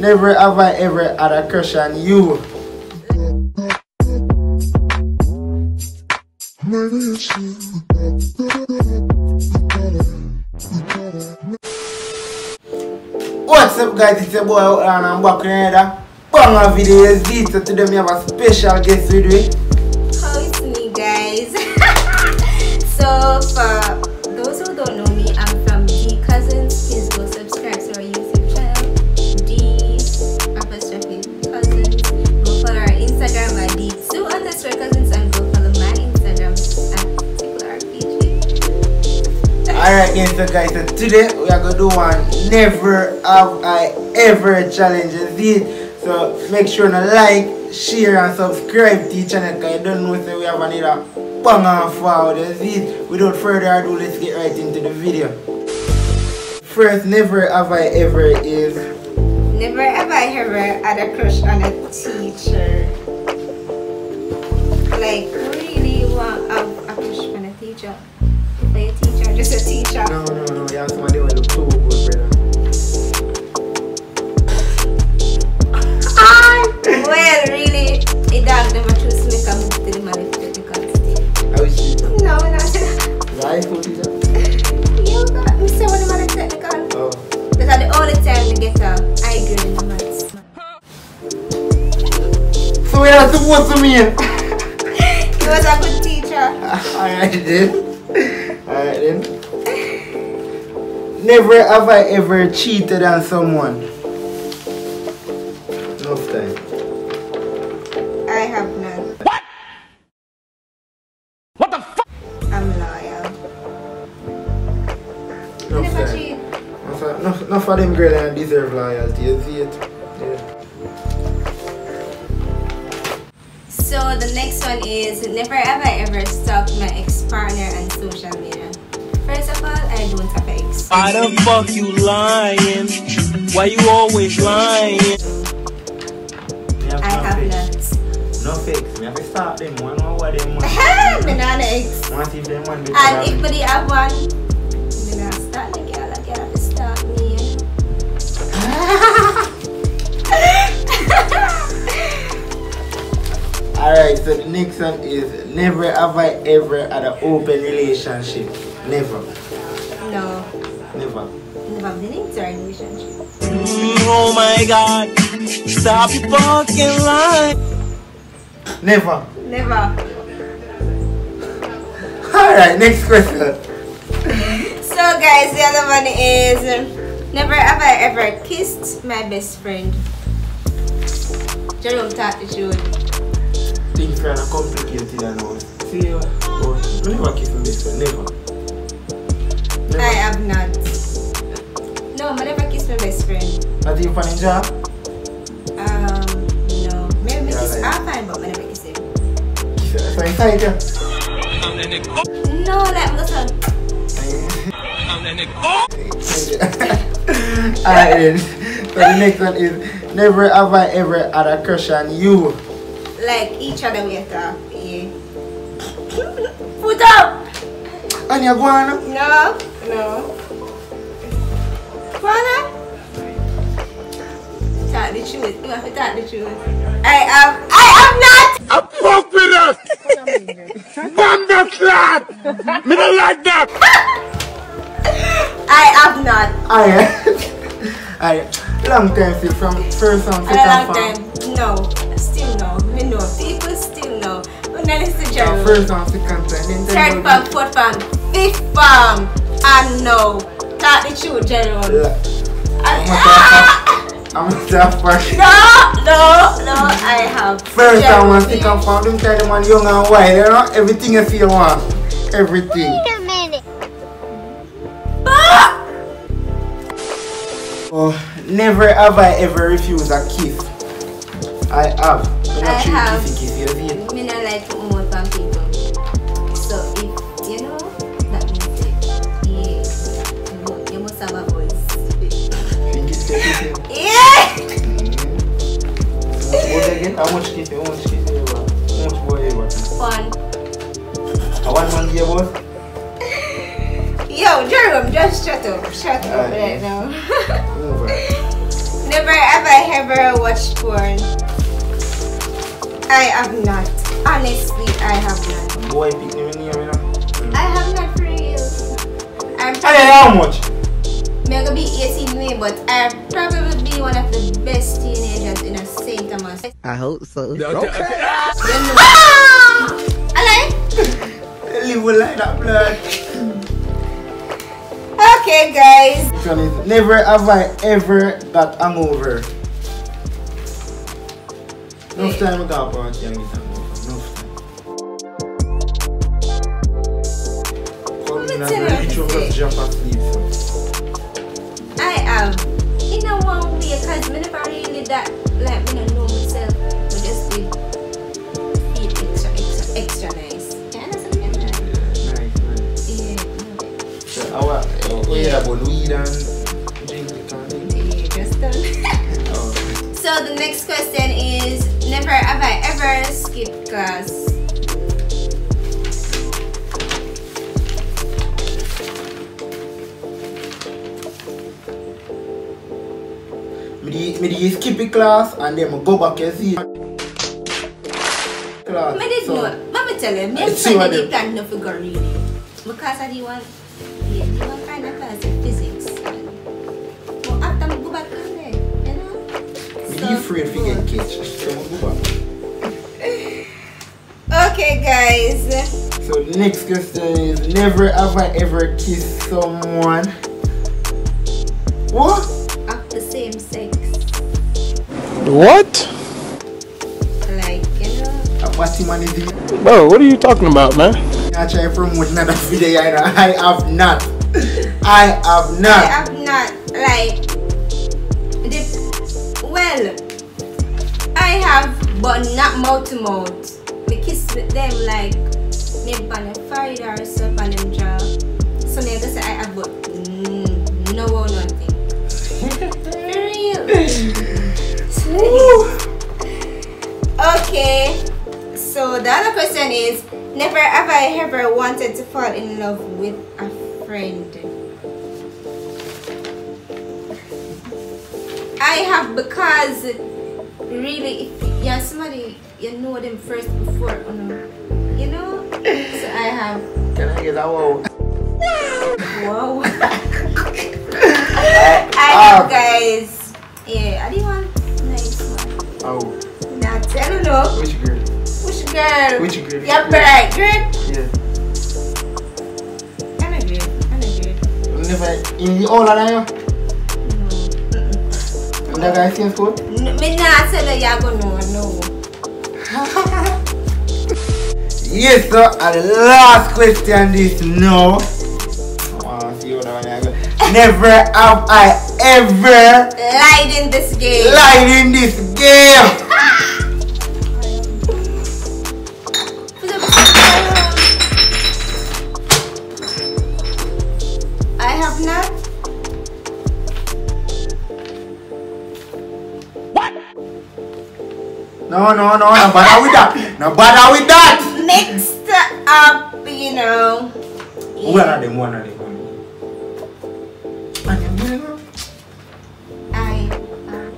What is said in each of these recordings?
Never have I ever had a crush on you. What's up guys, it's your boy and I'm back with another banger video is this. So today we have a special guest with me. It's me guys. so for Alright guys, so guys, so today we are gonna do one never have I ever challenge this. So make sure to like, share and subscribe to the channel because you don't know so we have another banger for this. Without further ado, let's get right into the video. First never have I ever is Never have I ever had a crush on a teacher. Like really want a, crush on a teacher, just a teacher. No no no, you have somebody look too good brother. Well, really, a dog never choose to make a move to the manifestical state. I wish you No, not the school teacher. You got me say what the manifestical. Oh. That's the only time to get a high grade in maths. So we are supposed to mean. He was a good teacher. Alright then. Alright then. Never have I ever cheated on someone. Enough time. I have none. What? What the fuck? I'm loyal. Enough Never time. cheat. Enough, enough, enough of them girls that deserve loyalty. You see it? Yeah. So the next one is never have I ever stalked my ex-partner on social media. First of all, I don't have an ex. Why the fuck you lying? Why you always lying? Me I have fix. not. No fix. Me have to start them. One know what them want. me not an ex. Want see if them want to And if they have one, then I start the girl, the girl have to start me. Alright, so the next one is never have I ever had an open relationship. Never. No, Never. never been into a relationship. Mm, oh my god. Stop your fucking lying. Never. Never. Alright, next question. So guys, the other one is never have I ever kissed my best friend. Jerome taught the truth. Things kind of complicated and all. See, uh, oh, I never kiss my best friend. Never. Never. I have not. No, I never kissed my best friend. Not even for job? Um, no. Maybe Yeah, kiss her fine, but I never kiss him. So inside you. No, like son. Alright then. So the next one is never have I ever had a crush on you. Like each other we talk. Yeah. Put up! And you're going No, no. Father? Talk the truth. You have to talk the truth. I am. I am not! I fuck with us! Bumble clap! Me don't like that! I am not. Alright. Alright. Long time still from first song, A second long song. time. No. Still no. Me know. People still know. But now listen to Uh, First song, second song. Then Third farm, fourth farm, fifth farm. And no. Talk the truth, Jerome. And- I'm gonna start first. No, no, no, I have. First time one Jerome. second song, them tell them one young and wild, you know? Everything you see you want. Everything. Ah! Oh, never have I ever refused a kiss. I have. I'm I not have. kissy kiss, you Again? How much kiss you? How much kiss you uh, want? Boy you uh? want? One man give? Yo, Jerome, just shut up. Shut up right now. Over. Never have I ever watched porn. I have not. Honestly, I have not. Boy, pick me you know. I have not for real. I'm Hey, probably, how much? I'm gonna be 18 May, but I'll probably one of the best teenagers in a St. Thomas. I hope so. You know. Alright? Live with like that blood. Okay, guys. This one is never have I ever got hangover. Enough time I got party and. Enough time. Come in and tell you what reach over say. to drop asleep. Because me never really that like me don't know myself but just did feel extra extra extra nice. You understand me? Yeah, nice, nice. Yeah, So, our, we hear about weed and drink liquor and things. yeah, just done. So the next question is never have I ever skipped class. Dey me dey skip the class and then me go back and see class. Me did So, know. Me tell you, me I see what they- plan no figure really because I did one yeah, the one kind of class in physics. But after me go back in there, you know. me dey afraid to get catch. So me go back. Okay, guys. So the next question is never have I ever kissed someone. What? of the same sex. What? Like, you know, A party man is it? Bro, what are you talking about, man? I try to promote another video. I have not. I have I not. have not, like, the, well, I have, but not mouth to mouth. Me kiss with them, like, me on a Friday or stuff on them jaw. So, me go say I have, but mm, no one is Never have I ever wanted to fall in love with a friend. I have because really if you're somebody you know them first before you know, you know? So I have Can I get that wow? wow I have guys yeah I didn't want nice one Oh, Not I don't know which girl? Which girl Which girl? Yeah bright girl Yeah. Kinda good kinda good Never in the all of them. No And that guy same school? N- Me not tell you you're gonna know no Yes, sir. And the last question is no. I wanna see what that one I go. Never have I ever Lied in this game lied in this game. No, no, no, no bother with that. No bother with that. Mixed up, you know. One of them, one of them. And I. Uh,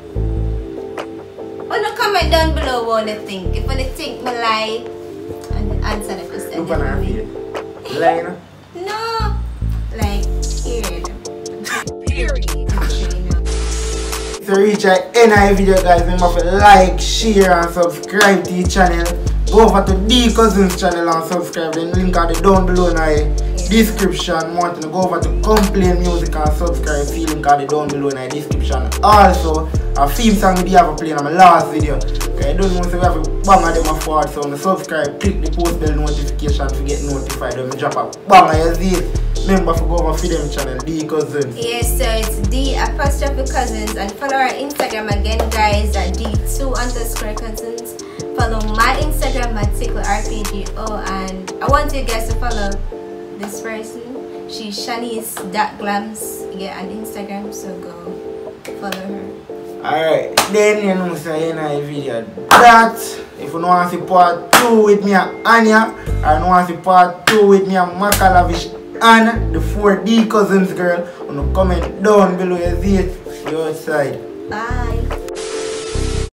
wanna comment down below what you think. If you think me lie, and answer the question. Look on her face. Lie, no? No, like period. Period. To reach our NI video guys, remember to like, share and subscribe to the channel. Go over to D Cousins channel and subscribe. The link are down below in the description. Want to go over to Complain Music and subscribe. See link are down below in the description. Also, a theme song we have playing on my last video. Okay, don't know we have a banger them. So on the subscribe, click the post bell notification to get notified when we drop a banger. You see to go over to them channel, D Cousins. Yes, so it's D apostrophe cousins and follow our Instagram again, guys at D2 underscore cousins. Follow my Instagram at Tickle RPGO and I want you guys to follow this person. She's Shanice.glams. Yeah, on Instagram, so go follow her. Alright, then you know say in a video that if you want to see part 2 with me and Anya or you want to see part 2 with me and Makka Lavish and the 4D cousins girl, On the comment down below you see it, you outside. Bye.